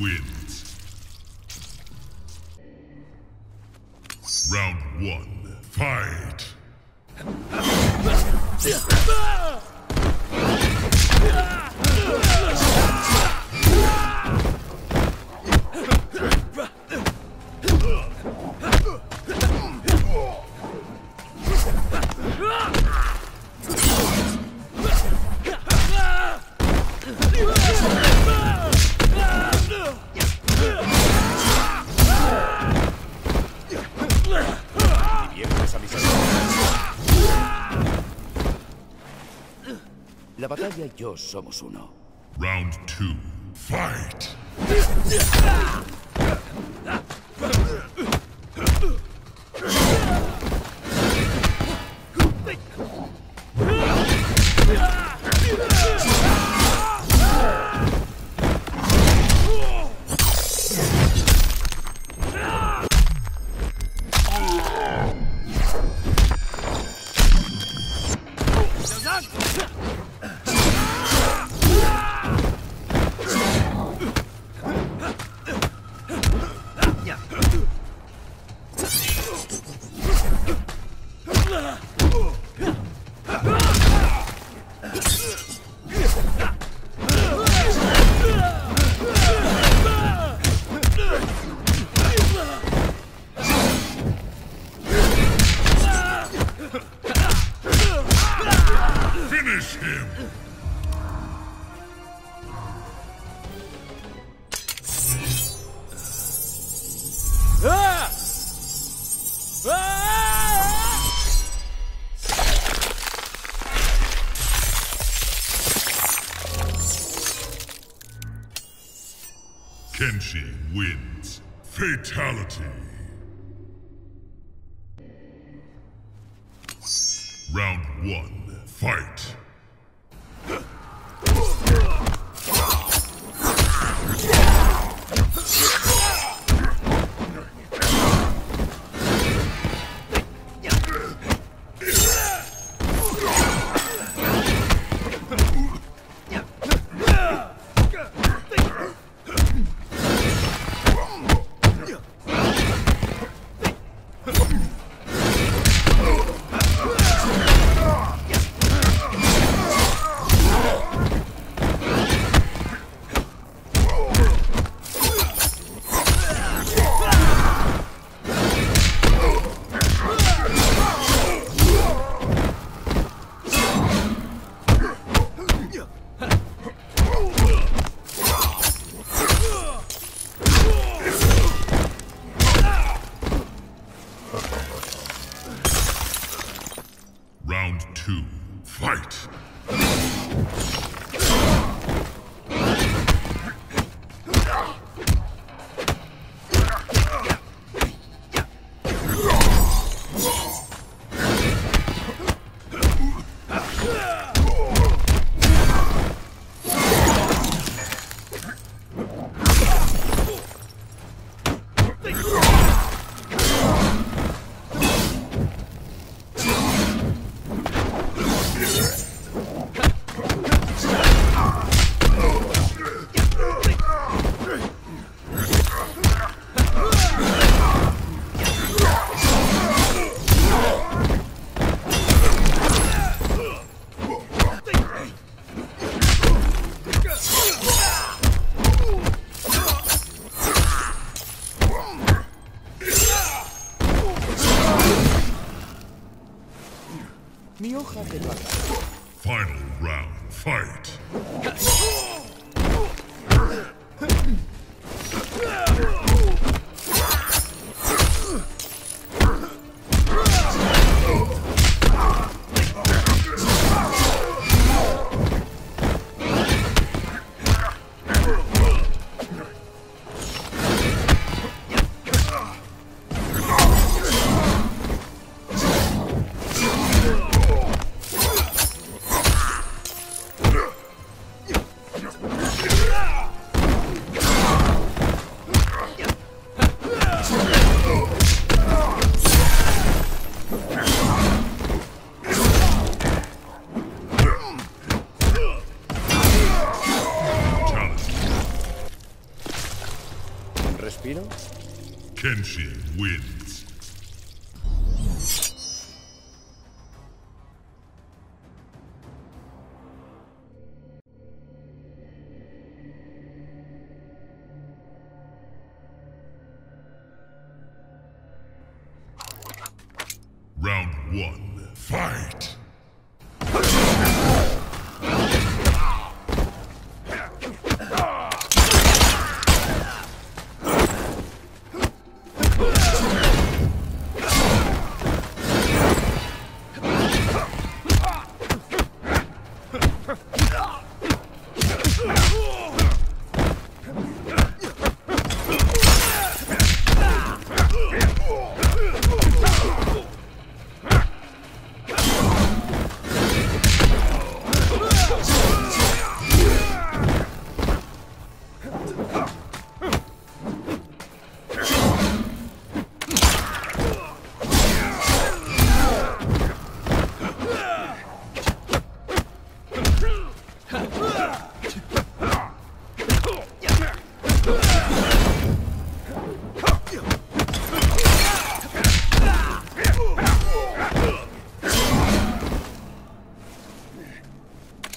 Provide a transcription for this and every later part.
wins. Round one. Fight! Y La batalla y yo somos uno. Round two. Fight! Wins. Fatality. Round one. Fight. Final round. Fight. Vino? Kenshi wins.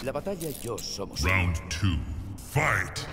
La batalla yo somos. Round two, fight!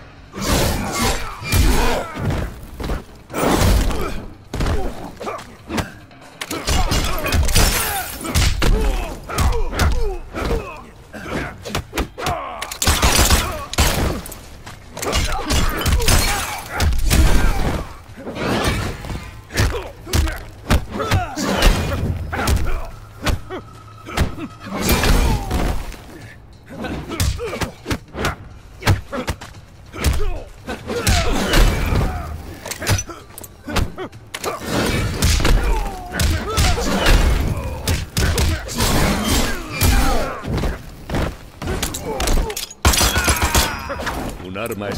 Arma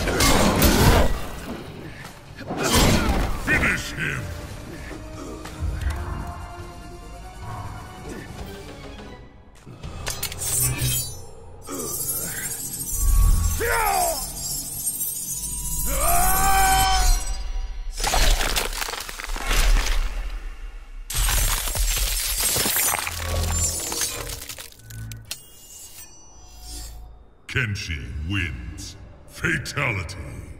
Finish him! Kenshi wins. Fatality.